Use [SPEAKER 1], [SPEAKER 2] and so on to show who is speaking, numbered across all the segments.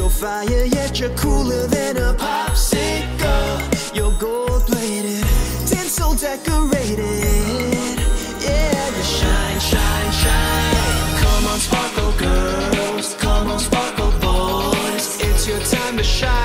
[SPEAKER 1] so fire, yet you're cooler than a popsicle. You're gold plated, tinsel decorated. Yeah, you shine, shine, shine. Come on, sparkle girls, come on, sparkle boys. It's your time to shine.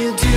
[SPEAKER 1] you do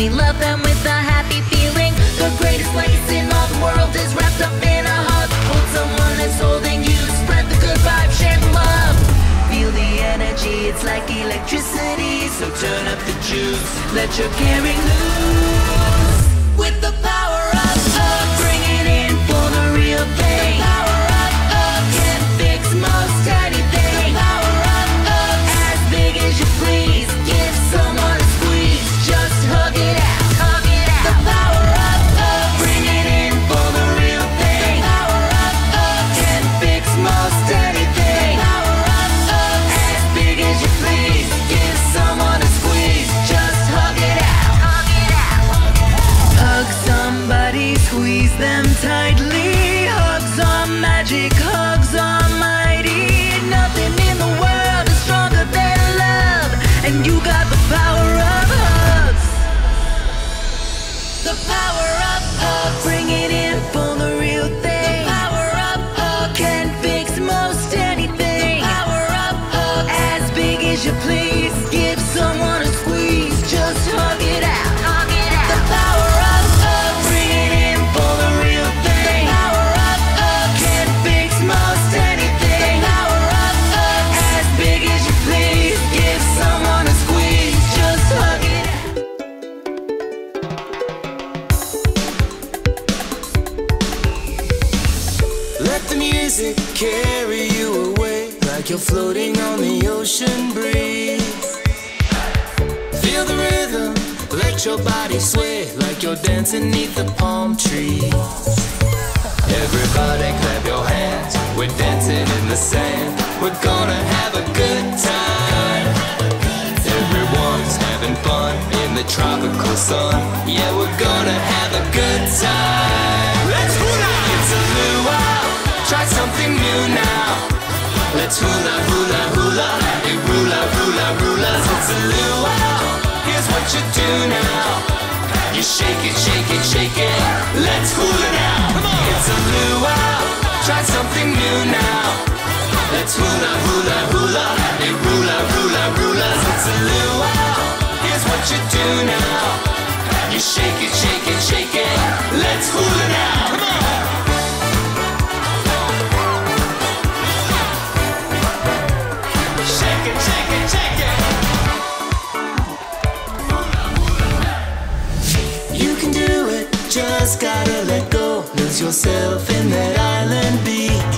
[SPEAKER 2] we love them with a happy feeling. The greatest place in all the world is wrapped up in a hug. Hold someone that's holding you, spread the good vibes share the love. Feel the energy, it's like electricity, so turn up the juice. Let your caring loose with the power of hugs. and you
[SPEAKER 3] dancing neath the palm trees. Everybody clap your hands, we're dancing in the sand. We're gonna have a good time. Everyone's having fun in the tropical sun. Yeah, we're gonna have a good time. Let's hula! It's a luau. Try something new now. Let's hula hula hula. It rula rula rulas. It's a luau. Here's what you do now. You shake it, shake it, shake it. Let's hula now. Come on. It's a luau. Try something new now. Let's hula hula hula. It rula rula rulas. It's a luau. Here's what you do now. You shake it, shake it, shake it. Let's hula now. Come on. Just gotta let go. Lose yourself in that island beat.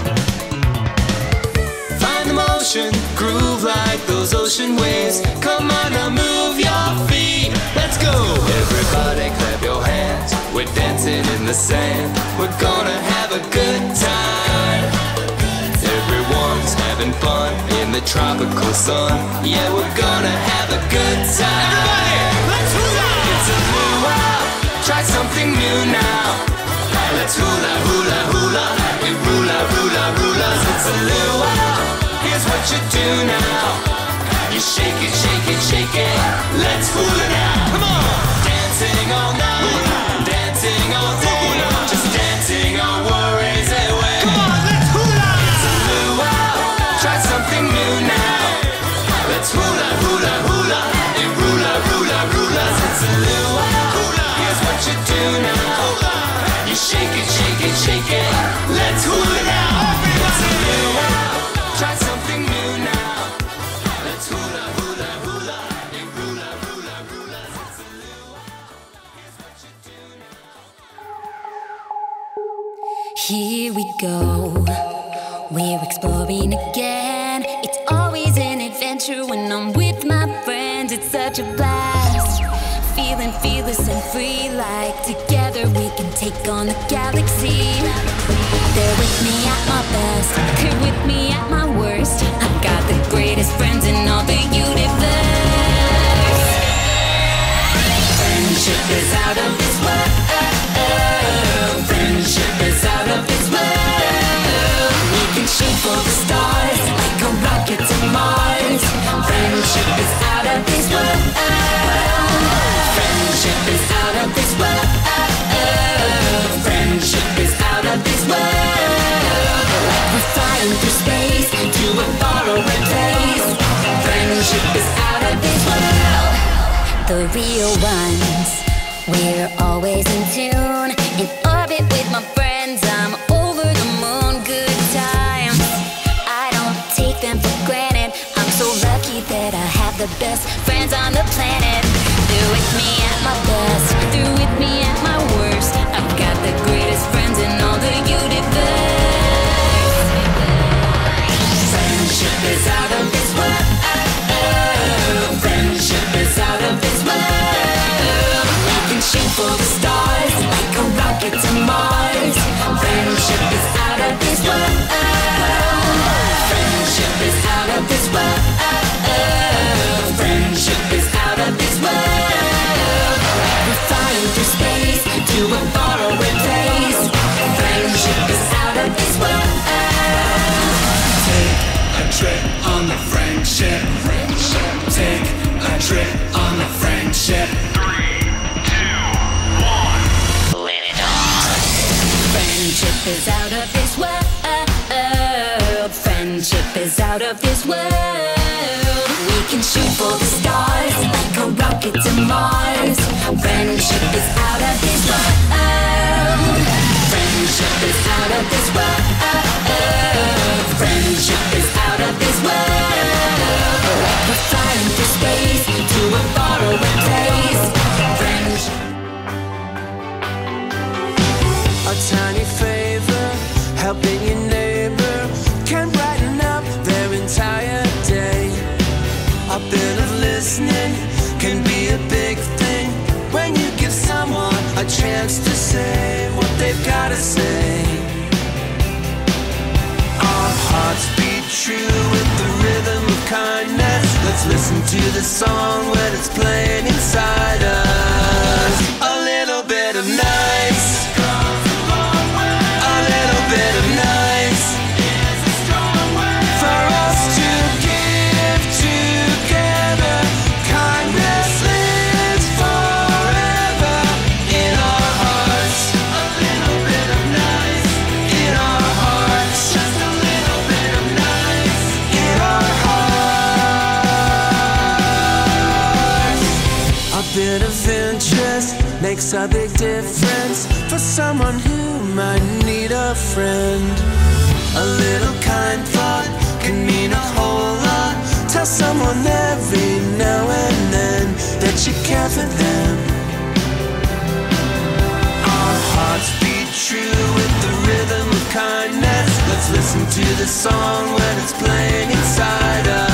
[SPEAKER 3] Find the motion, groove like those ocean waves. Come on now, move your feet. Let's go. Everybody clap your hands. We're dancing in the sand. We're gonna have a good time. Everyone's having fun in the tropical sun. Yeah, we're gonna have a good time. Everybody, let's a luau. Try something new now. Let's hula hula hula. It rula rula rulas. It's a luau. Here's what you do now. You shake it, shake it, shake it. Let's hula now. Come on. Dancing all night. Dancing
[SPEAKER 4] Here we go. We're exploring again. It's always an adventure when I'm with my friends. It's such a blast. Feeling fearless and free, like together we can take on the galaxy. They're with me at my best, they're with me at my worst. I've got the greatest friends in all the universe. Friendship is out of this world. Friendship is Friendship is out of this world. Friendship is out of this world. Friendship is out of this world. We're flying through space to a faraway place. Friendship is out of this world the real ones. We're always in tune, in orbit with my friends. I'm the best friends on the planet. They're with me at my best, they're with me at my worst. I've got the greatest friends in all the universe. Friendship is out of this world. Friendship is out of this world. We can shoot for the stars like a rocket to Mars. Friendship is out of this world. Friendship is out of this world. Trip on the friendship. Friendship.
[SPEAKER 5] Take a trip on the friendship. Three, two, one. Friendship
[SPEAKER 4] is out of this world. Friendship is out of this world. We can shoot for the stars like a rocket to Mars. Friendship is out of this world. Friendship is out of this world. Friendship is out of this world. We're flying through space to a faraway place. Friendship.
[SPEAKER 3] A tiny favor, helping your
[SPEAKER 1] neighbor can brighten up their entire day. A bit of listening can be a big thing when you give someone a chance to say they've gotta say, Our hearts beat true with the rhythm of kindness. Let's listen to the song when it's playing inside us. A little bit of nice. makes a big difference for someone who might need a friend. A little kind thought can mean a whole lot. Tell someone every now and then that you care for them. Our hearts beat true with the rhythm of kindness. Let's listen to the song when it's playing inside us.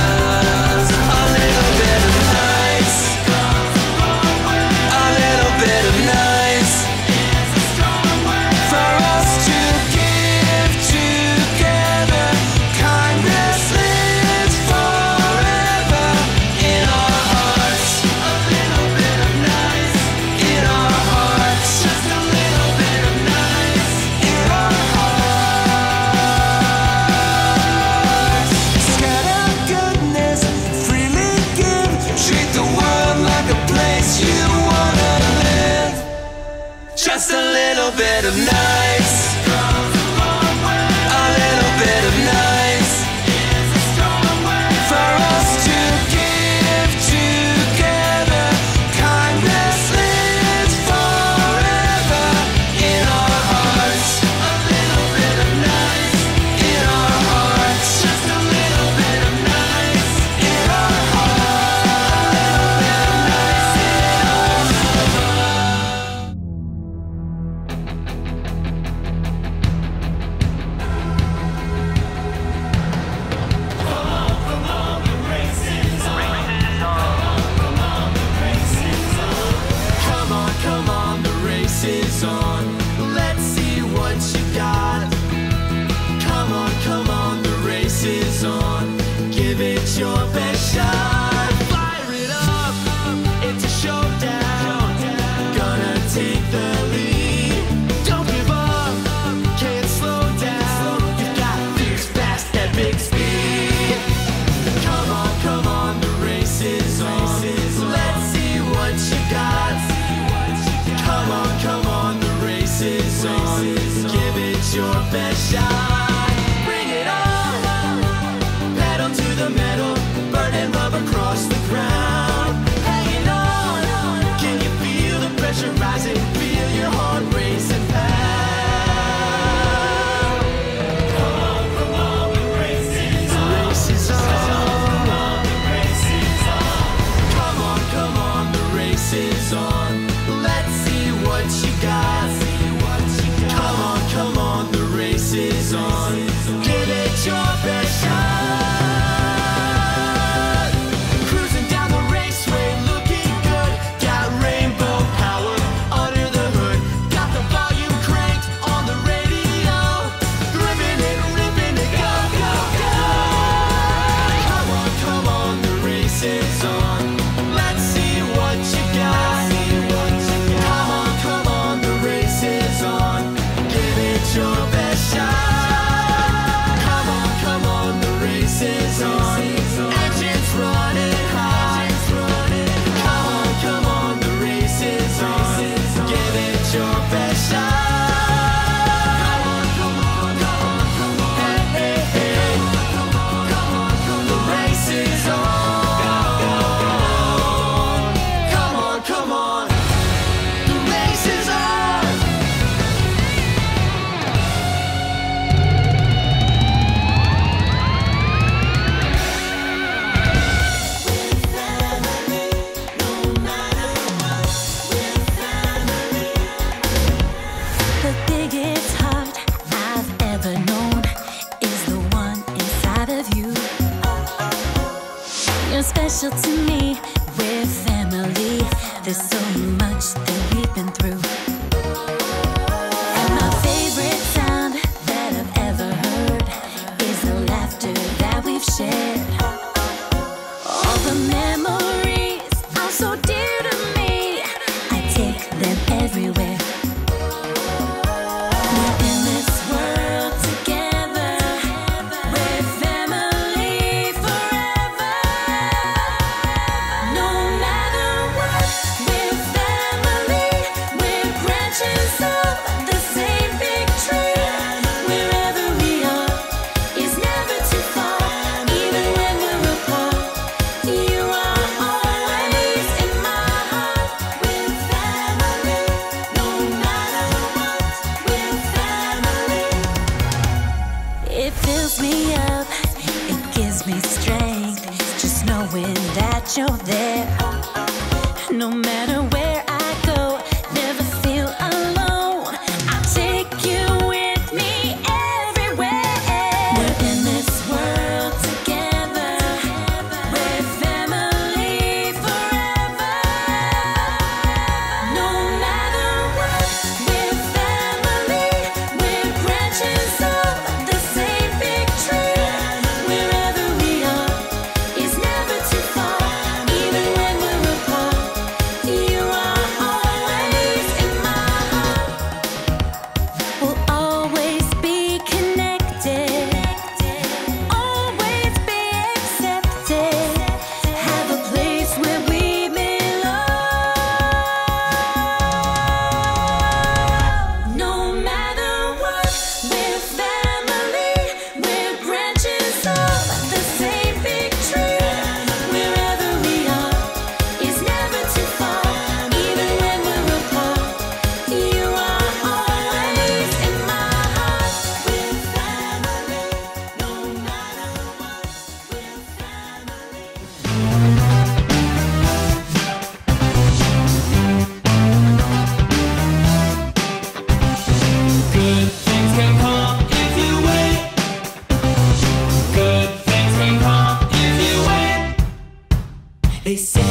[SPEAKER 3] Say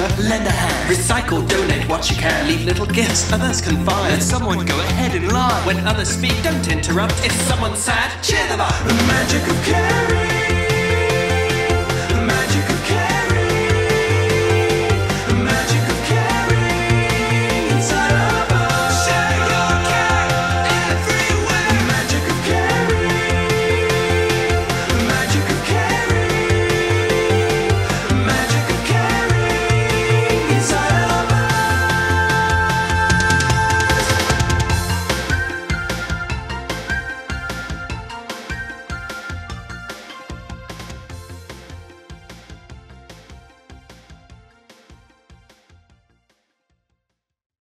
[SPEAKER 3] favor, lend a hand. Recycle, donate what you can. Leave little gifts others can find. Let someone go ahead and laugh When others speak, don't interrupt. If someone's sad, cheer them up.
[SPEAKER 6] The magic of caring.